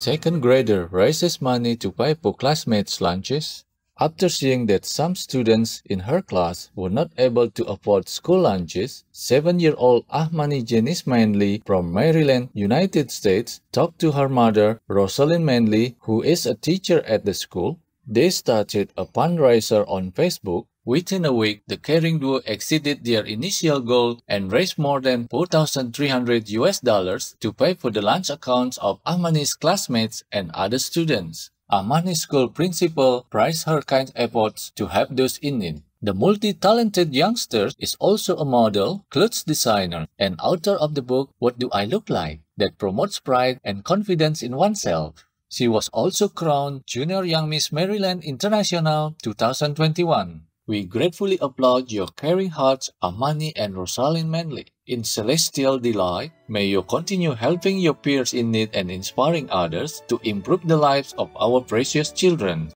Second grader raises money to pay for classmates' lunches. After seeing that some students in her class were not able to afford school lunches, seven-year-old Ahmani Janice Manley from Maryland, United States, talked to her mother, Rosalind Manley, who is a teacher at the school. They started a fundraiser on Facebook Within a week, the caring duo exceeded their initial goal and raised more than 4,300 US dollars to pay for the lunch accounts of Ahmani's classmates and other students. Ahmani's school principal praised her kind efforts to help those in need. The multi-talented youngster is also a model, clothes designer, and author of the book What Do I Look Like? that promotes pride and confidence in oneself. She was also crowned Junior Young Miss Maryland International 2021. We gratefully applaud your caring hearts, Ahmani and Rosalind Manley. In celestial delight, may you continue helping your peers in need and inspiring others to improve the lives of our precious children.